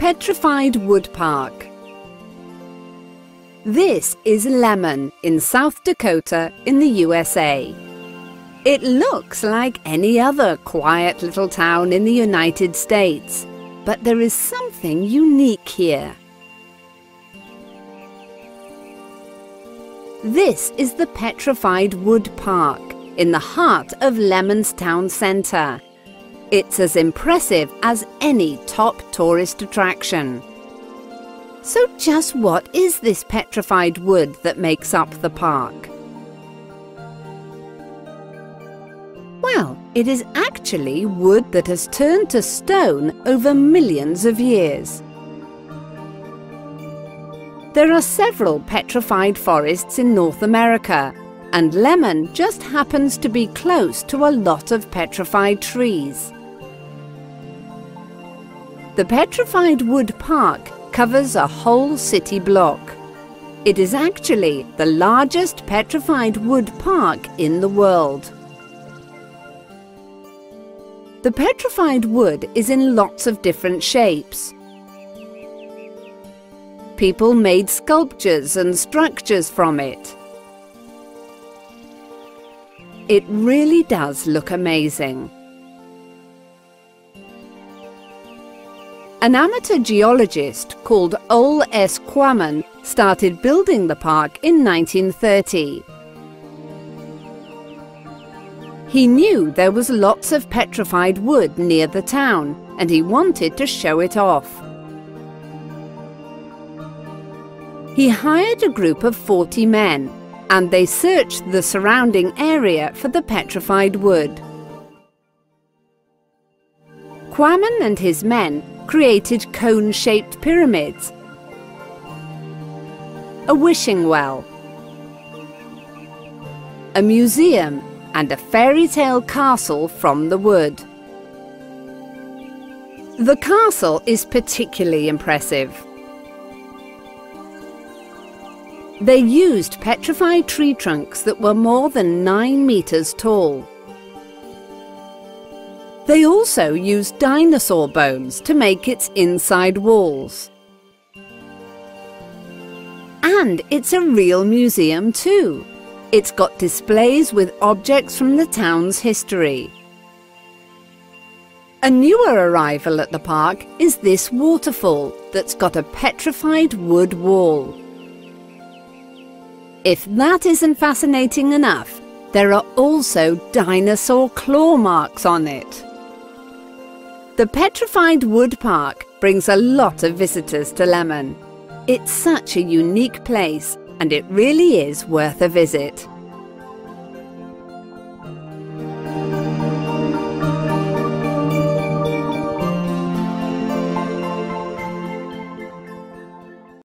Petrified Wood Park. This is Lemmon in South Dakota in the USA. It looks like any other quiet little town in the United States, but there is something unique here. This is the Petrified Wood Park in the heart of Lemmon's Town Centre. It's as impressive as any top tourist attraction. So just what is this petrified wood that makes up the park? Well, it is actually wood that has turned to stone over millions of years. There are several petrified forests in North America, and Lemmon just happens to be close to a lot of petrified trees. The Petrified Wood Park covers a whole city block. It is actually the largest petrified wood park in the world. The petrified wood is in lots of different shapes. People made sculptures and structures from it. It really does look amazing. An amateur geologist called Ole S. Quammen started building the park in 1930. He knew there was lots of petrified wood near the town and he wanted to show it off. He hired a group of 40 men and they searched the surrounding area for the petrified wood. Quammen and his men created cone-shaped pyramids, a wishing well, a museum and a fairy tale castle from the wood. The castle is particularly impressive. They used petrified tree trunks that were more than 9 metres tall. They also used dinosaur bones to make its inside walls. And it's a real museum too. It's got displays with objects from the town's history. A newer arrival at the park is this waterfall that's got a petrified wood wall. If that isn't fascinating enough, there are also dinosaur claw marks on it. The Petrified Wood Park brings a lot of visitors to Lemmon. It's such a unique place and it really is worth a visit.